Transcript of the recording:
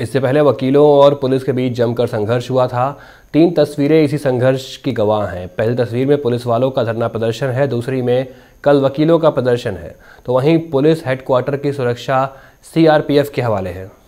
इससे पहले वकीलों और पुलिस के बीच जमकर संघर्ष हुआ था। तीन तस्वीरें इसी संघर्ष की गवाह हैं। पहली तस्वीर में पुलिस वालों का धरना प्रदर्शन है, दूसरी में कल वकीलों का प्रदर्शन है। तो वहीं पुलिस हेडक्वार्टर की सुरक्षा सीआरपीएफ के हवाले है।